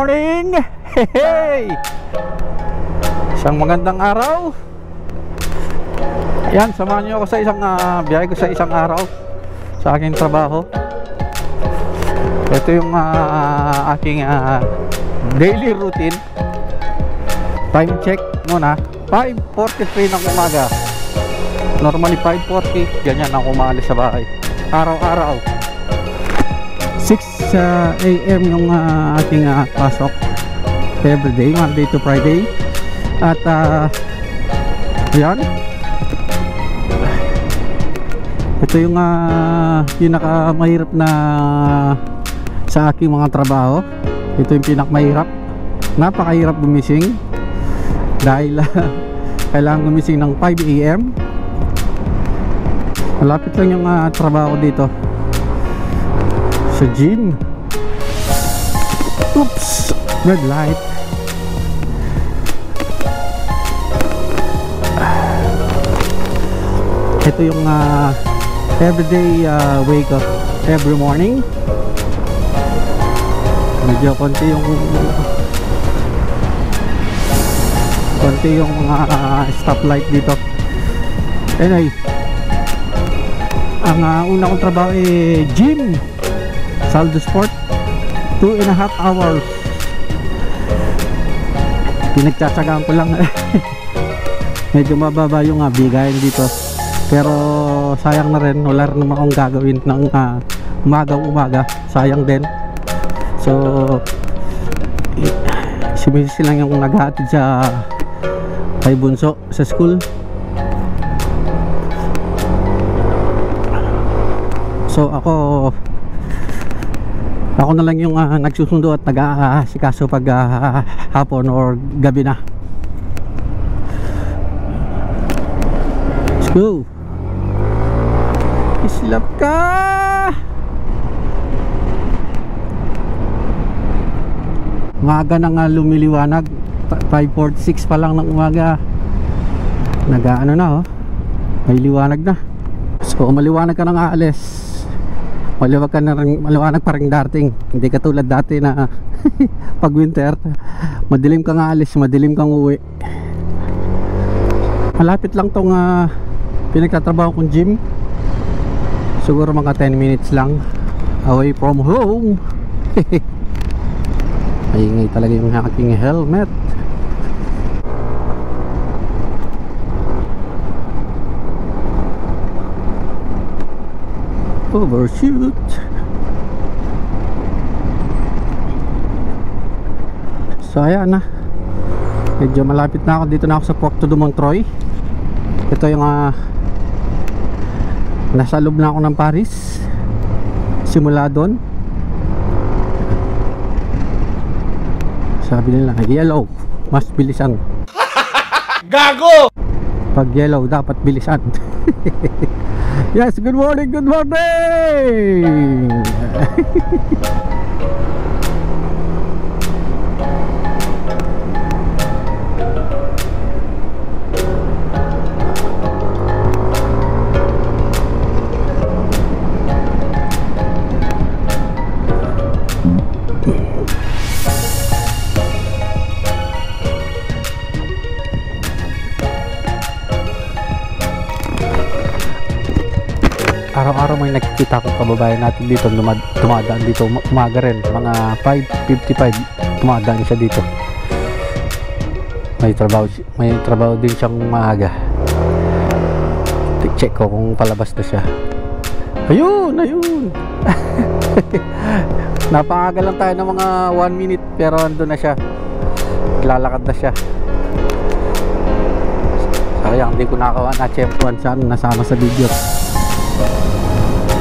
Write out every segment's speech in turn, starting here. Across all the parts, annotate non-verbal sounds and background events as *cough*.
morning! Hey! Isang magandang araw. Yan, samahan niyo ako sa isang uh, biyahe ko sa isang araw sa aking trabaho. Ito yung uh, aking uh, daily routine. Time check muna. 5.43 ng umaga. Normally 5.40, ganyan ako umalis sa bahay. Araw-araw. 6 uh, a.m. yung uh, ating uh, pasok. Everyday, Monday to Friday. At uh, yan. Ito yung uh, pinakamahirap na sa aking mga trabaho. Ito yung pinakamahirap. Napakahirap gumising. Dahil uh, *laughs* kailangan gumising ng 5 a.m. malapit lang yung uh, trabaho dito sa gym. Oops red light. Ito yung uh, everyday uh, wake up every morning. Medyo konti yung konti yung mga uh, stoplight dito. Anyway ang uh, una kong trabaho ay gym Saldo Sport 2 and a half hours. Pinagtsatsagaan ko lang. *laughs* Medyo mababa yung uh, bigayan dito. Pero sayang na rin. Wala rin naman akong gagawin ng uh, umagang umaga sayang din. So si Mrs. lang yung naghatid sa kay Bunso sa school. So ako ako na lang yung uh, nagsusundo at nag-aasikaso pag uh, hapon or gabi na. Let's go. Ka! Umaga na nga lumiliwanag. 5.46 pa lang ng umaga. Nag-ano na oh. May liwanag na. So maliwanag ka nang aalis maliwanag ka na rin, maliwanag pa rin dating hindi katulad dati na *laughs* pag winter madilim kang aalis madilim kang uwi. Malapit lang tong uh, pinagtatrabaho kong gym. Siguro mga 10 minutes lang. Away from home. *laughs* Maingay talaga yung aking helmet overshoot. So ayan na. Medyo malapit na ako. Dito na ako sa Porto de Montroy. Ito yung uh, nasa loob na ako ng Paris. Simula doon. Sabi nila yellow. Mas bilisan. *laughs* Gago! pag yellow dapat bilisan *laughs* yes good morning good morning *laughs* nakikita akong kababayan natin dito tumadaan dito umaga rin. Mga 5.55 tumadaan siya dito. May trabaho may trabaho din siyang maaga. Check ko kung palabas na siya. Ayun ayun. *laughs* Napakaga lang tayo ng mga 1 minute pero ando na siya. Lalakad na siya. Sayang hindi ko nakawa na chempuan siya nasama sa video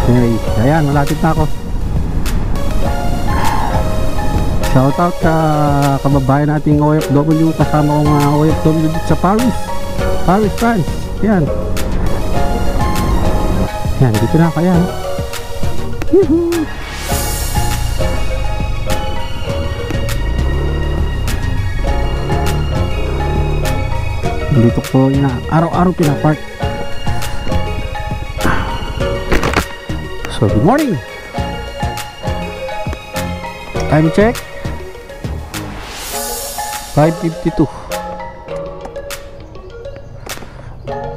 anyway ayan malapit na ako. Shout out sa kababayan nating OFW kasama kong uh, OFW dito sa Paris. Paris France. Yan yan dito na ako yan Woohoo! dito po ina araw-araw pinapark so good morning. Time check. 5.52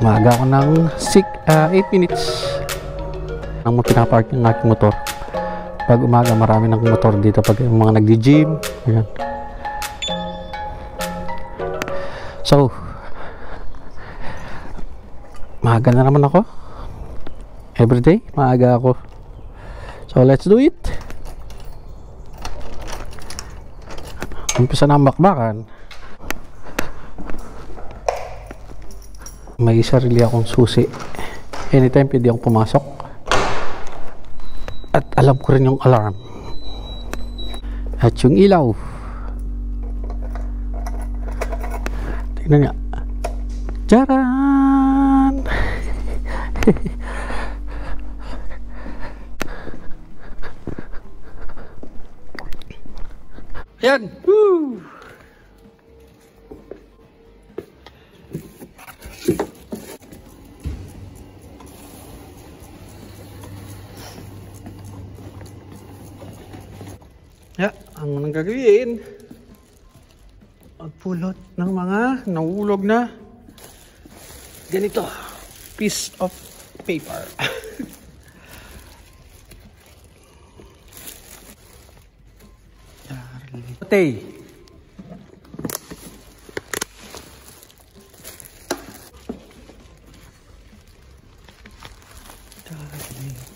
Maaga ako ng 6, 8 minutes. Ang pinapark yung aking motor. Pag umaga marami ng motor dito pag mga nagdi-gym ayan. So maaga na naman ako. Everyday maaga ako so let's do it. Umpisa na ang bakbakan. May sarili akong susi. Anytime pwede akong pumasok. At alam ko rin yung alarm. At yung ilaw. Tingnan nga. Charan! *laughs* Ayan! Woo! Ya, ang nang gagawin pagpulot ng mga nahulog na ganito piece of paper *laughs* Patay. The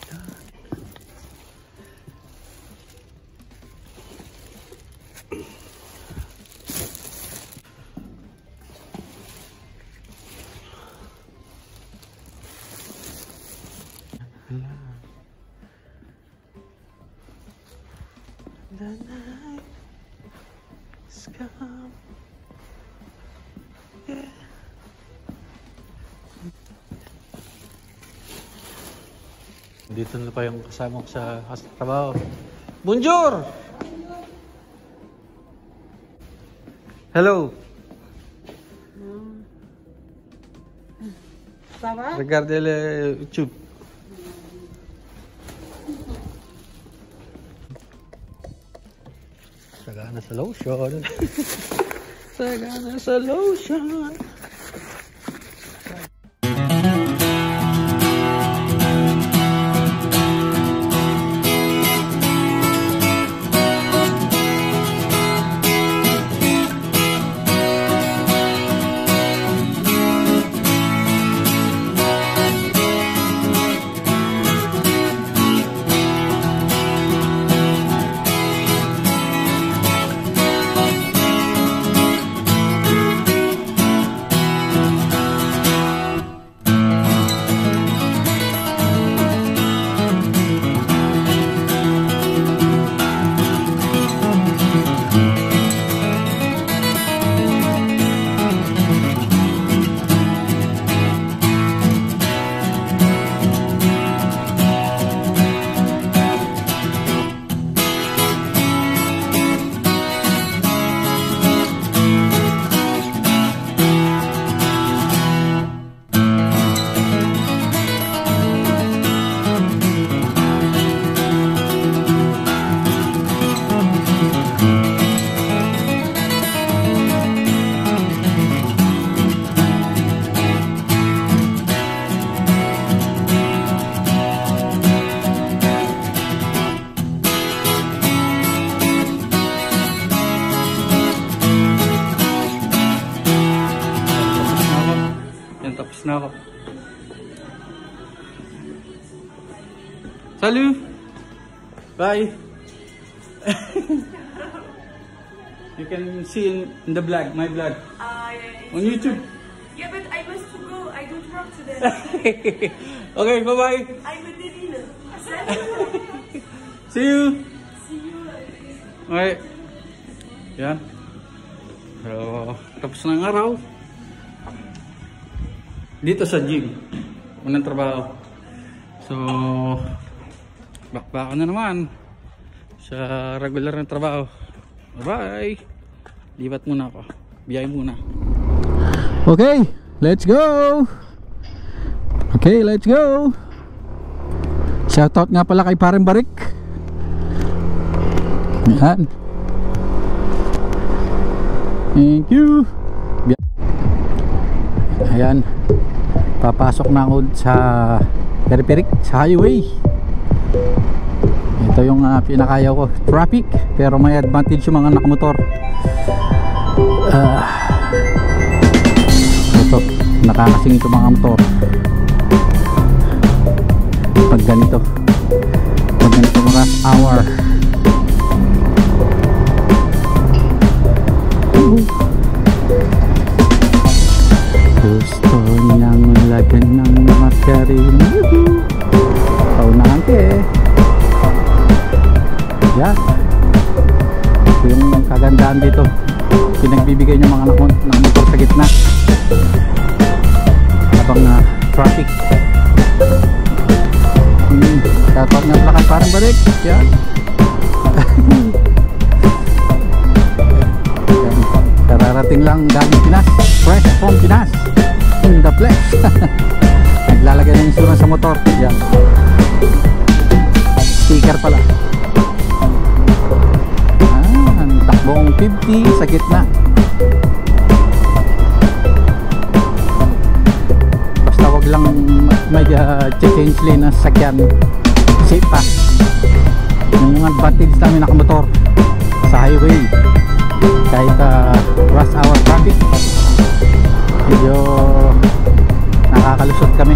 Dito na pa yung kasama ko sa trabaho. Bonjour! Hello. Ça va Regardez le YouTube. Sagana sa lotion. Sagana sa lotion. Salut! Bye! *laughs* you can see in the vlog, my vlog, Ah, yeah, yeah. on YouTube. Yeah, but I must to go. I don't work today. *laughs* okay, bye-bye! I'm a Delina. *laughs* See you! See you. Okay. Yan. So, tapos na ang araw. Dito sa gym. Unang trabaho. So, bakbakan na naman sa regular na trabaho. Bye! Libat muna ako. Biyay muna. Okay, let's go! Okay, let's go! Shoutout nga pala kay Pareng Barik. Yan. Thank you. Ayan. Papasok na ako sa periperik sa highway. Ito yung uh, pinakayaw ko. Traffic. Pero may advantage yung mga nakamotor. Ah. ito. Nakakasing ito mga motor. Pag ganito. Pag ganito rush hour. Gusto niyang lagyan ng makarin Paunahan ka eh Yan Ito yung kagandaan dito. Pinagbibigay niyo mga anak mo ng motor sa gitna. Habang na traffic. Hmm, Shoutout nga pala parang balik. *laughs* Yan. Kararating lang galing Pinas. Fresh from Pinas. In the flesh. *laughs* Naglalagay ng insurance sa motor. Yan may uh, change lane na sasakyan Safe pa Yun yung advantage namin nakamotor Sa highway. Kahit uh, rush hour traffic. Medyo nakakalusot kami.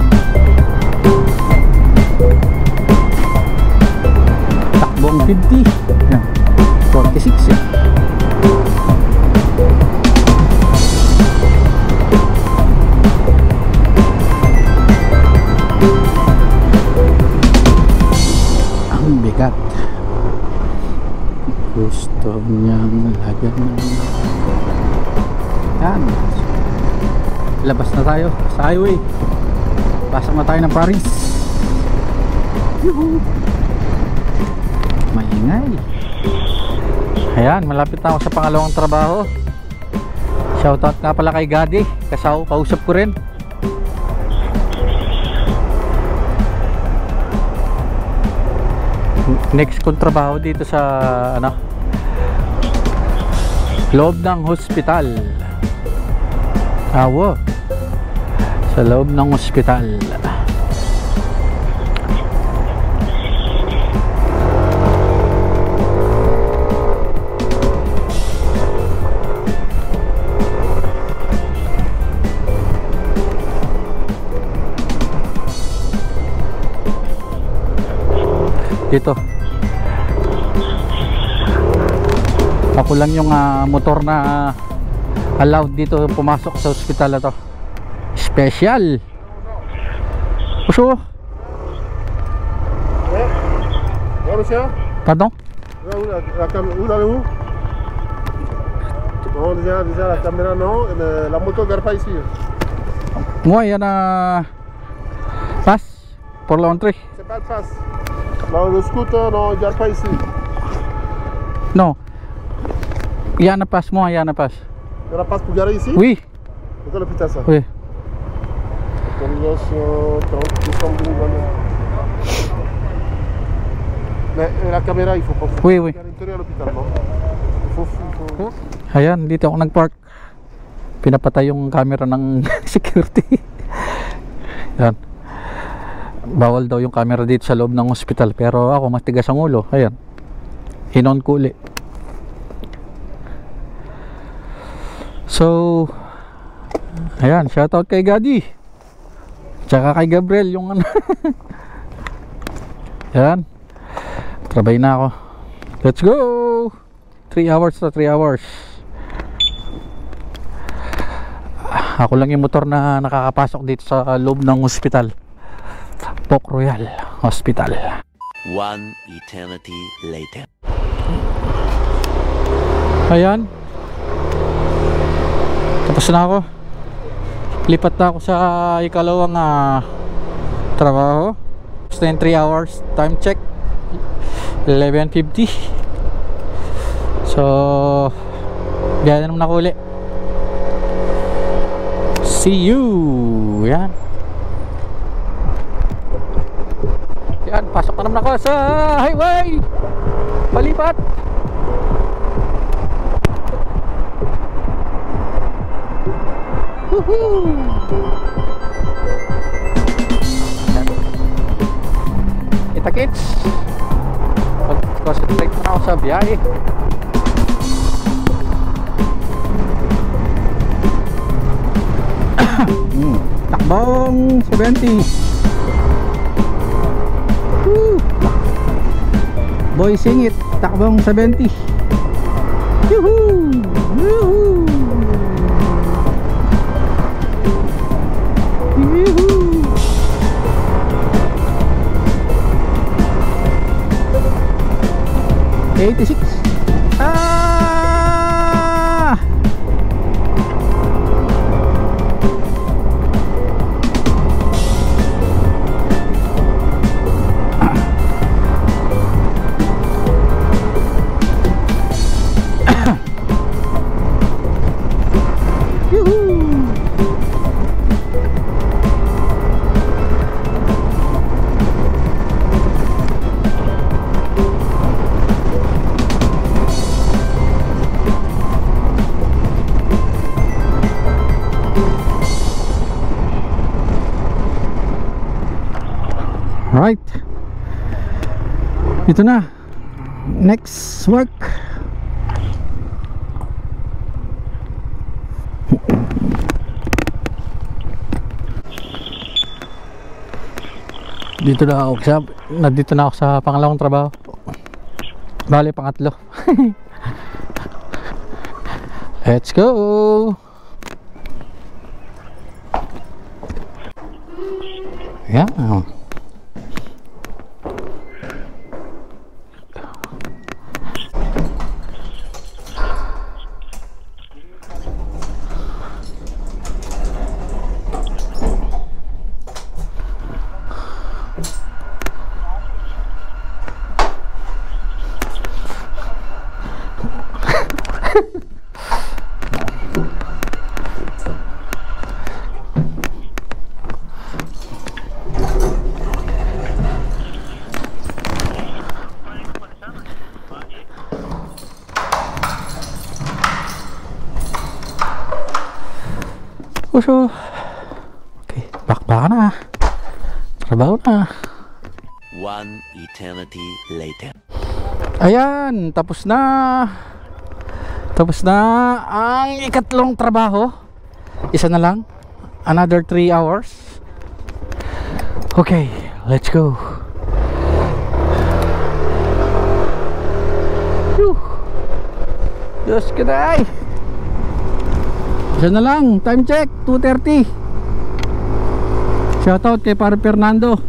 Takbong 50 yan. 46 eh bigat. Gusto niyang lagyan ng yan. Labas na tayo sa highway. Pasok na tayo ng Paris. Yuhu! maingay. Ayan malapit na ako sa pangalawang trabaho. Shoutout nga pala kay Gadi. Kasaw kausap ko rin next kong trabaho dito sa ano loob ng hospital. Awo. Sa loob ng hospital dito. Ako lang yung ah, motor na allowed dito pumasok sa ospital na to. Special. Uso, pardon? Où, allez-vous Non, déjà, déjà la caméra non, la moto garde pas ici. moi yan na pass. Pour l'entrée C'est pas le passe. Là, le scooter, non, il ne garde pas ici. non yan na pass moi yan na pass Il y a la passe pour garer ici oui C'est quoi l'hôpital ça oui Autorisation 30 décembre 2022. Mais la caméra, il faut pas. Faut Oui, oui. Il. Il. Ayan, dito ako nagpark. Pinapatay yung camera ng *laughs* security. Yan. Bawal daw yung camera dito sa loob ng hospital. Pero ako, matigas ang ulo. Ayan. Hinon ko uli. So, ayan, shoutout kay Gadi. Tsaka kay Gabriel, yung ano. *laughs* Ayan. Trabay na ako. Let's go! 3 hours to 3 hours. Ako lang yung motor na nakakapasok dito sa loob ng hospital. Pok Royal Hospital. One eternity later. Ayan. Tapos na ako. Lipat na ako sa ikalawang ah, trabaho. Basta yung 3 hours. Time check. 11.50. So, biyahe na naman ako uli. See you! Yan. Yan, pasok na naman ako sa highway! Palipat! Woohoo! Kita kits. Concentrate na ako sa biyahe. *coughs* Hmm, Takbong 70. Boy singit, takbong 70. Yuhuu! Yuhuu! Yuhuu! Eighty-six. Ito na. Next work. Dito na ako sa nandito na ako sa pangalawang trabaho. Bale pangatlo. *laughs* Let's go. Yeah. Uso. Okay, bakbaka na. Trabaho na. One eternity later. Ayan, tapos na. Tapos na ang ikatlong trabaho. Isa na lang. Another 3 hours. Okay, let's go. Whew. Diyos ka na ay. Isa na lang, time check, 2.30 Shoutout kay Pare Fernando. *laughs*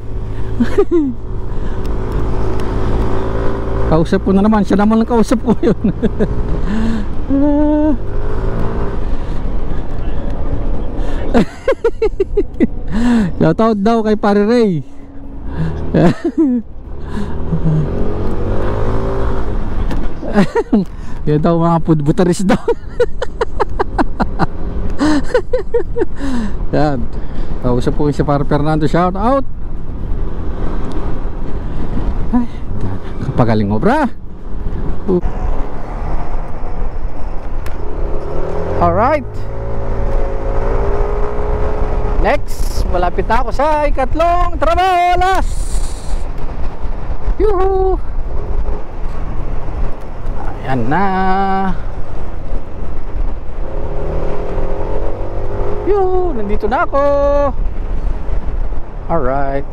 Kausap ko na naman, siya naman ang kausap ko *laughs* yun. *laughs* Shoutout daw kay Pare Ray. Yan daw mga pudbutaris daw *laughs* Yan. Kausap po si Par Fernando. Shout out. Ay, kapagaling mo, bra. Alright. Next, malapit na ako sa ikatlong trabaho. Last. Yuhu. Ayan na. Yo, nandito na ako. Alright.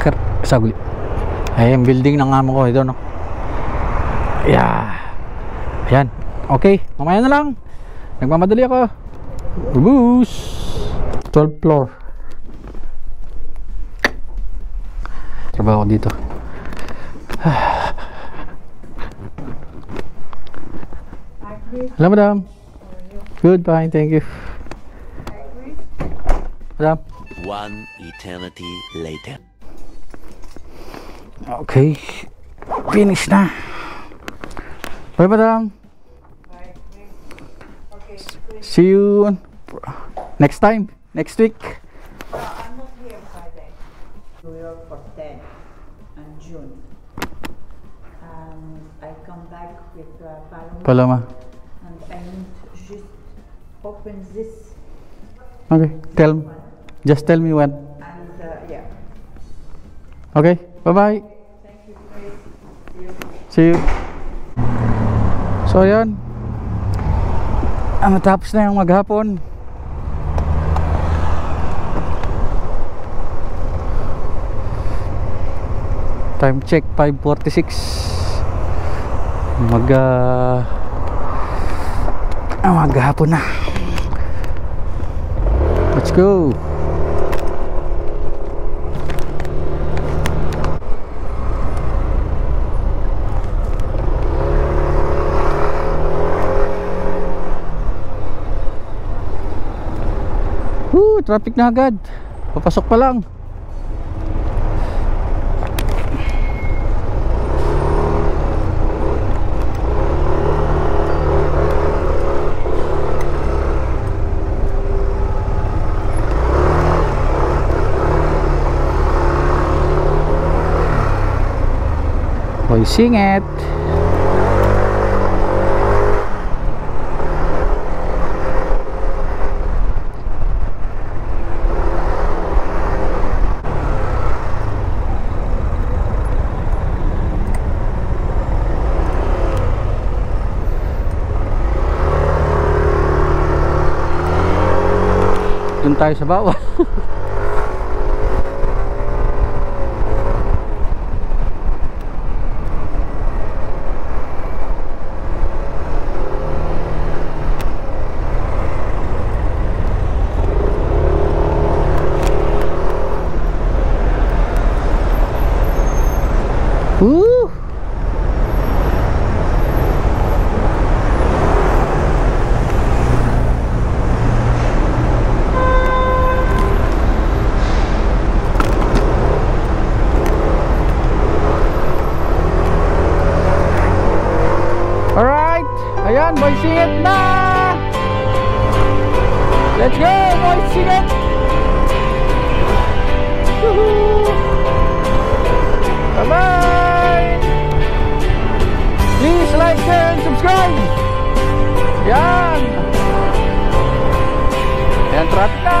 Kar saguli. Ay, yung building ng amo ko ito, no? Yeah. Ayan. Okay, mamaya na lang. Nagmamadali ako. Boosh. 12 floor. Trabaho ko *sighs* dito. Hello, madam. Good, fine, thank you. Madam. One eternity later. Okay. Finish na. Bye, madam. See you next time, next week. I'm not here Friday. New York for 10 and June. And I come back with uh, following Paloma. Open this Okay, tell Just tell me when. and uh, yeah. Okay. Thank you, Grace. See you. See you. So, yan. Ah, matapos na yung maghapon. Time check, 5.46. Mag, ah, maghapon na. Let's go. Woo, traffic na agad. Papasok pa lang. Hoy, singit. Tayo sa bawah. like, share, and subscribe! Yan! Yan, traffic na!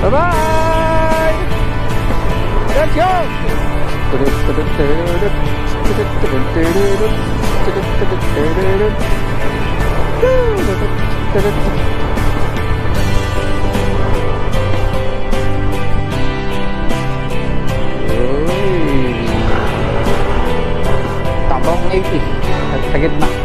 Bye-bye! Let's go! Woo! 180. Sagit na.